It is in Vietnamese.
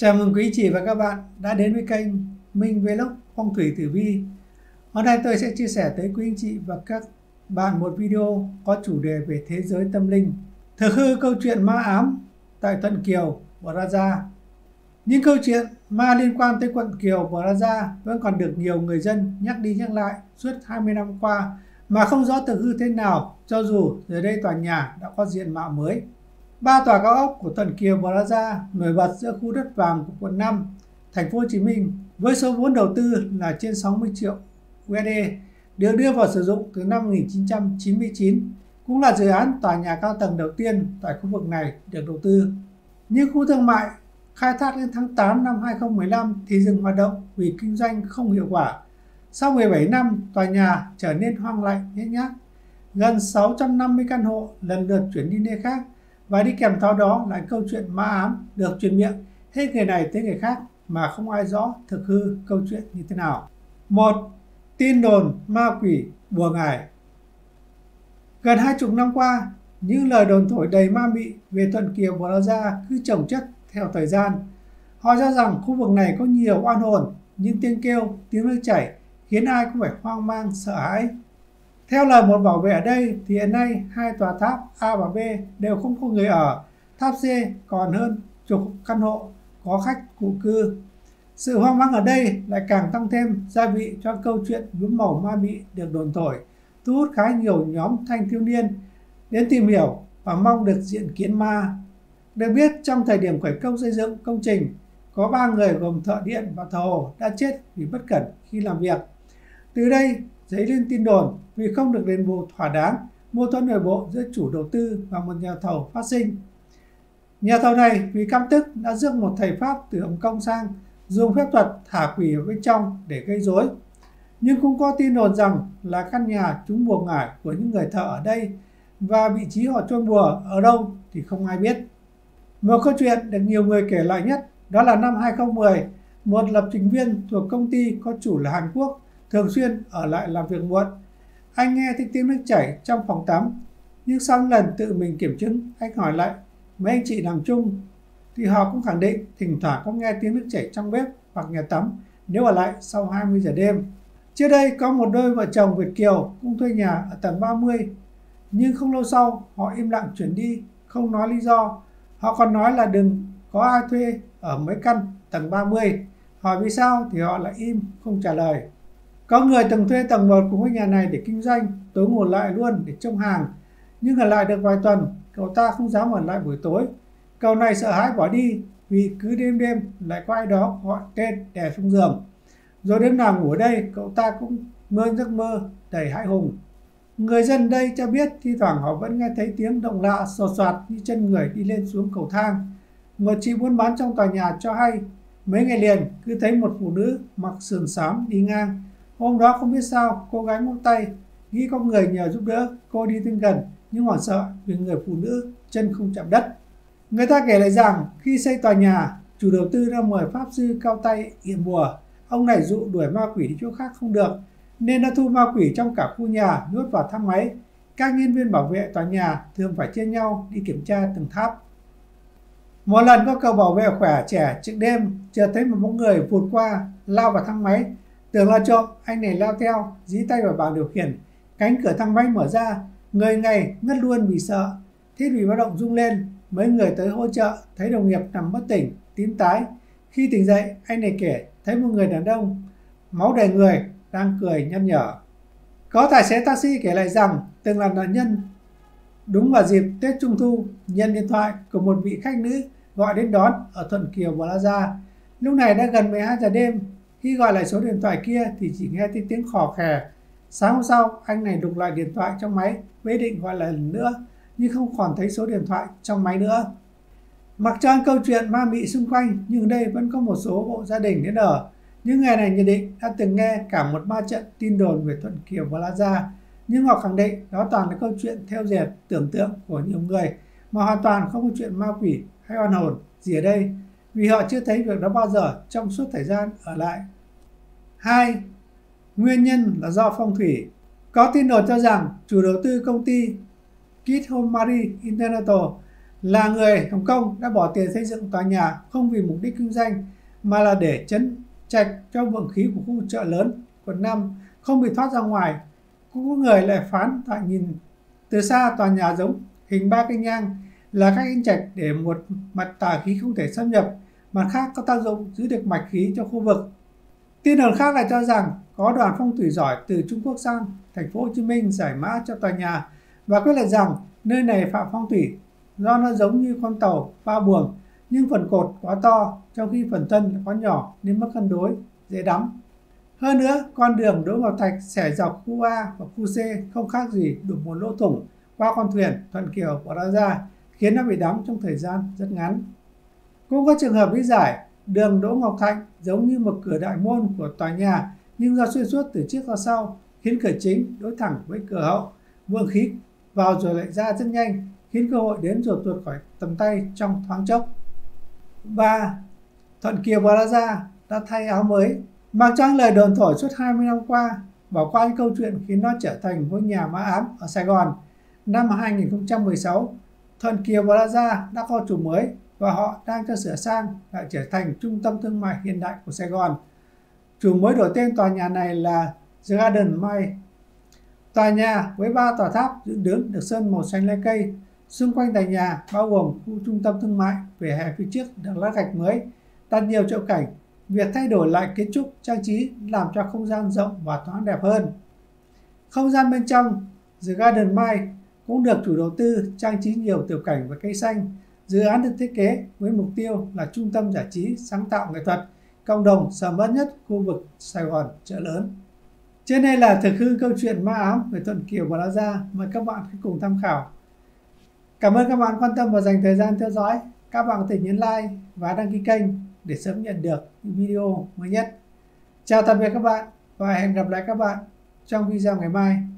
Chào mừng quý chị và các bạn đã đến với kênh Minh Vlog Phong thủy tử vi. Hôm nay tôi sẽ chia sẻ tới quý anh chị và các bạn một video có chủ đề về thế giới tâm linh. Thực hư câu chuyện ma ám tại Thuận Kiều, Brazza. Những câu chuyện ma liên quan tới quận Kiều, Brazza vẫn còn được nhiều người dân nhắc đi nhắc lại suốt 20 năm qua mà không rõ thực hư thế nào cho dù giờ đây tòa nhà đã có diện mạo mới. Ba tòa cao ốc của Thuận Kiều Plaza nổi bật giữa khu đất vàng của quận 5, thành phố Hồ Chí Minh với số vốn đầu tư là trên 60 triệu USD được đưa vào sử dụng từ năm 1999, cũng là dự án tòa nhà cao tầng đầu tiên tại khu vực này được đầu tư. Nhưng khu thương mại khai thác đến tháng 8 năm 2015 thì dừng hoạt động vì kinh doanh không hiệu quả. Sau 17 năm, tòa nhà trở nên hoang lạnh nhét nhác. Gần 650 căn hộ lần lượt chuyển đi nơi khác và đi kèm theo đó là câu chuyện ma ám được truyền miệng hết người này tới người khác mà không ai rõ thực hư câu chuyện như thế nào. Một, tin đồn ma quỷ bùa ngải. Gần hai chục năm qua, những lời đồn thổi đầy ma mị về Thuận Kiều Bồ Lao Gia cứ chồng chất theo thời gian. Họ cho rằng khu vực này có nhiều oan hồn, những tiếng kêu, tiếng nước chảy khiến ai cũng phải hoang mang, sợ hãi. Theo lời một bảo vệ ở đây thì hiện nay hai tòa tháp A và B đều không có người ở. Tháp C còn hơn chục căn hộ có khách cụ cư. Sự hoang mang ở đây lại càng tăng thêm gia vị cho câu chuyện nhuốm màu ma mị được đồn thổi, thu hút khá nhiều nhóm thanh thiếu niên đến tìm hiểu và mong được diện kiến ma. Được biết trong thời điểm khởi công xây dựng công trình, có ba người gồm thợ điện và thợ hồ đã chết vì bất cẩn khi làm việc. Từ đây dấy lên tin đồn vì không được đền bù thỏa đáng, mâu thuẫn nội bộ giữa chủ đầu tư và một nhà thầu phát sinh. Nhà thầu này vì căm tức đã rước một thầy Pháp từ Hồng Kông sang dùng phép thuật thả quỷ ở bên trong để gây rối. Nhưng cũng có tin đồn rằng là căn nhà chúng buộc ngải của những người thợ ở đây và vị trí họ chôn bùa ở đâu thì không ai biết. Một câu chuyện được nhiều người kể lại nhất đó là năm 2010, một lập trình viên thuộc công ty có chủ là Hàn Quốc thường xuyên ở lại làm việc muộn. Anh nghe thấy tiếng nước chảy trong phòng tắm, nhưng sau lần tự mình kiểm chứng, anh hỏi lại mấy anh chị làm chung thì họ cũng khẳng định thỉnh thoảng có nghe tiếng nước chảy trong bếp hoặc nhà tắm nếu ở lại sau 20 giờ đêm. Trước đây có một đôi vợ chồng Việt Kiều cũng thuê nhà ở tầng 30, nhưng không lâu sau họ im lặng chuyển đi, không nói lý do. Họ còn nói là đừng có ai thuê ở mấy căn tầng 30. Hỏi vì sao thì họ lại im, không trả lời. Có người từng thuê tầng 1 của ngôi nhà này để kinh doanh, tối ngủ lại luôn để trông hàng. Nhưng ở lại được vài tuần, cậu ta không dám ở lại buổi tối. Cậu này sợ hãi bỏ đi vì cứ đêm đêm lại có ai đó gọi tên đè xuống giường. Rồi đêm nào ngủ ở đây, cậu ta cũng mơ giấc mơ đầy hãi hùng. Người dân đây cho biết thi thoảng họ vẫn nghe thấy tiếng động lạ sột soạt như chân người đi lên xuống cầu thang. Một chị buôn bán trong tòa nhà cho hay mấy ngày liền cứ thấy một phụ nữ mặc sườn xám đi ngang Hôm đó không biết sao, cô gái ngón tay, nghĩ có người nhờ giúp đỡ, cô đi tới gần, nhưng hoảng sợ vì người phụ nữ chân không chạm đất. Người ta kể lại rằng khi xây tòa nhà, chủ đầu tư đã mời pháp sư cao tay yểm bùa. Ông này dụ đuổi ma quỷ đi chỗ khác không được, nên đã thu ma quỷ trong cả khu nhà nhốt vào thang máy. Các nhân viên bảo vệ tòa nhà thường phải chia nhau đi kiểm tra từng tháp. Một lần có cậu bảo vệ khỏe trẻ trước đêm, chờ thấy một bóng người vụt qua, lao vào thang máy, Tưởng là trộm, anh này lao theo, dí tay vào bảng điều khiển. Cánh cửa thang máy mở ra, người ngày ngất luôn vì sợ. Thiết bị báo động rung lên, mấy người tới hỗ trợ, thấy đồng nghiệp nằm bất tỉnh, tím tái. Khi tỉnh dậy, anh này kể thấy một người đàn ông, máu đầy người, đang cười nhăn nhở. Có tài xế taxi kể lại rằng từng là nạn nhân. Đúng vào dịp Tết Trung Thu, nhận điện thoại của một vị khách nữ gọi đến đón ở Thuận Kiều Plaza. Lúc này đã gần 12 giờ đêm, khi gọi lại số điện thoại kia thì chỉ nghe thấy tiếng khò khè. Sáng hôm sau, anh này đục lại điện thoại trong máy, với định gọi lại lần nữa, nhưng không còn thấy số điện thoại trong máy nữa. Mặc cho câu chuyện ma mị xung quanh, nhưng đây vẫn có một số hộ gia đình đến ở. Những người này nhận định đã từng nghe cả một ma trận tin đồn về Thuận Kiều và La nhưng họ khẳng định đó toàn là câu chuyện theo dệt tưởng tượng của nhiều người, mà hoàn toàn không có chuyện ma quỷ hay oan hồn gì ở đây vì họ chưa thấy việc đó bao giờ trong suốt thời gian ở lại. 2. Nguyên nhân là do phong thủy. Có tin đồn cho rằng chủ đầu tư công ty Kit Home Marie International là người Hồng Kông đã bỏ tiền xây dựng tòa nhà không vì mục đích kinh doanh, mà là để chấn trạch cho vượng khí của khu chợ lớn quận 5 không bị thoát ra ngoài. Cũng có người lại phán tại nhìn từ xa tòa nhà giống hình ba cây nhang là các yên trạch để một mặt tà khí không thể xâm nhập, mặt khác có tác dụng giữ được mạch khí cho khu vực. Tin đồn khác lại cho rằng có đoàn phong thủy giỏi từ Trung Quốc sang thành phố Hồ Chí Minh giải mã cho tòa nhà và quyết định rằng nơi này phạm phong thủy do nó giống như con tàu ba buồng nhưng phần cột quá to trong khi phần thân quá nhỏ nên mất cân đối, dễ đắm. Hơn nữa, con đường Đỗ Ngọc Thạch xẻ dọc khu A và khu C không khác gì đục một lỗ thủng qua con thuyền Thuận Kiều của ra ra khiến nó bị đóng trong thời gian rất ngắn. Cũng có trường hợp lý giải đường Đỗ Ngọc Thạnh giống như một cửa đại môn của tòa nhà nhưng do xuyên suốt từ trước ra sau khiến cửa chính đối thẳng với cửa hậu, vượng khí vào rồi lại ra rất nhanh khiến cơ hội đến rồi tuột khỏi tầm tay trong thoáng chốc. 3. Thuận Kiều Plaza đã thay áo mới. Mặc cho lời đồn thổi suốt 20 năm qua, bỏ qua những câu chuyện khiến nó trở thành ngôi nhà ma ám ở Sài Gòn. Năm 2016, Thuận Kiều và đã có chủ mới và họ đang cho sửa sang lại trở thành trung tâm thương mại hiện đại của Sài Gòn. Chủ mới đổi tên tòa nhà này là The Garden Mai. Tòa nhà với ba tòa tháp dựng đứng được sơn màu xanh lá cây. Xung quanh tòa nhà bao gồm khu trung tâm thương mại, vỉa hè phía trước được lát gạch mới, đặt nhiều chỗ cảnh. Việc thay đổi lại kiến trúc trang trí làm cho không gian rộng và thoáng đẹp hơn. Không gian bên trong The Garden Mai cũng được chủ đầu tư trang trí nhiều tiểu cảnh và cây xanh. Dự án được thiết kế với mục tiêu là trung tâm giải trí, sáng tạo nghệ thuật, cộng đồng sầm uất nhất khu vực Sài Gòn chợ lớn. Trên đây là thực hư câu chuyện ma ám về Thuận Kiều và La Gia. Mời các bạn cùng tham khảo. Cảm ơn các bạn quan tâm và dành thời gian theo dõi. Các bạn có thể nhấn like và đăng ký kênh để sớm nhận được những video mới nhất. Chào tạm biệt các bạn và hẹn gặp lại các bạn trong video ngày mai.